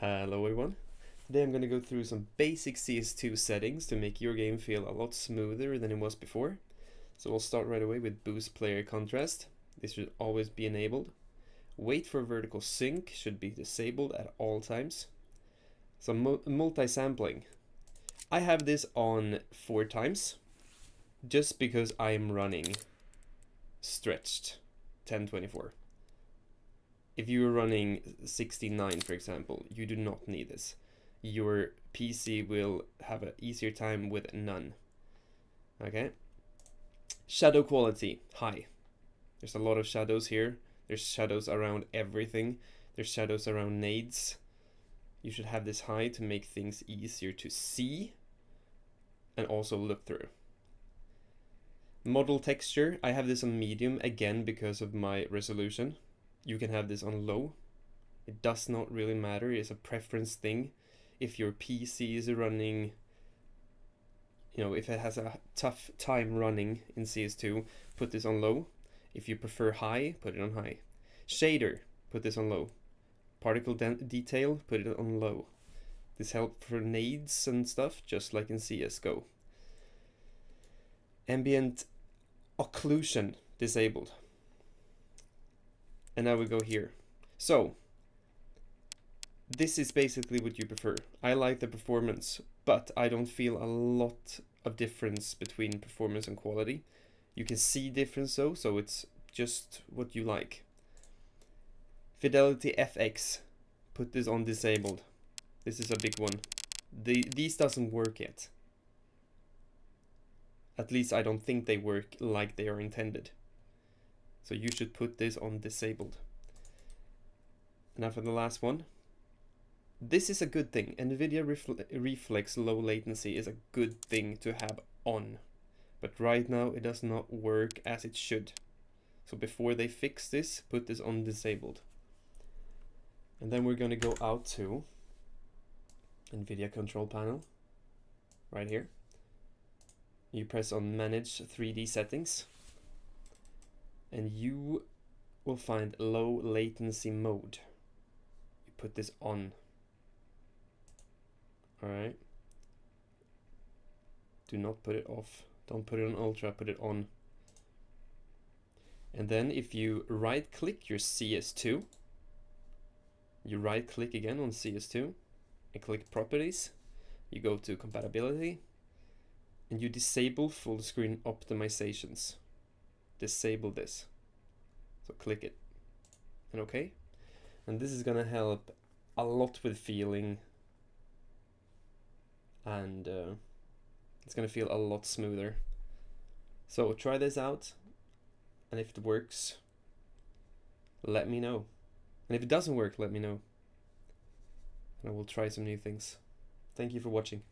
Hello everyone. Today I'm going to go through some basic CS2 settings to make your game feel a lot smoother than it was before. So we'll start right away with boost player contrast. This should always be enabled. Wait for vertical sync should be disabled at all times. So multi-sampling. I have this on four times just because I'm running stretched 1024. If you're running 69, for example, you do not need this. Your PC will have an easier time with none. Okay. Shadow quality, high. There's a lot of shadows here. There's shadows around everything. There's shadows around nades. You should have this high to make things easier to see and also look through. Model texture, I have this on medium again because of my resolution you can have this on low. It does not really matter, it's a preference thing. If your PC is running, you know, if it has a tough time running in CS2, put this on low. If you prefer high, put it on high. Shader, put this on low. Particle detail, put it on low. This helps for nades and stuff, just like in CSGO. Ambient occlusion disabled. And now we go here. So, this is basically what you prefer. I like the performance, but I don't feel a lot of difference between performance and quality. You can see difference though, so it's just what you like. Fidelity FX, put this on disabled. This is a big one. The, these doesn't work yet. At least I don't think they work like they are intended. So you should put this on disabled. Now for the last one. This is a good thing. NVIDIA Reflex low latency is a good thing to have on. But right now it does not work as it should. So before they fix this, put this on disabled. And then we're going to go out to NVIDIA control panel right here. You press on manage 3D settings and you will find low latency mode. You put this on. Alright. Do not put it off. Don't put it on ultra, put it on. And then if you right click your CS2, you right click again on CS2 and click properties, you go to compatibility and you disable full screen optimizations disable this. So click it and okay. And this is gonna help a lot with feeling and uh, it's gonna feel a lot smoother. So try this out and if it works, let me know. And if it doesn't work, let me know. And I will try some new things. Thank you for watching.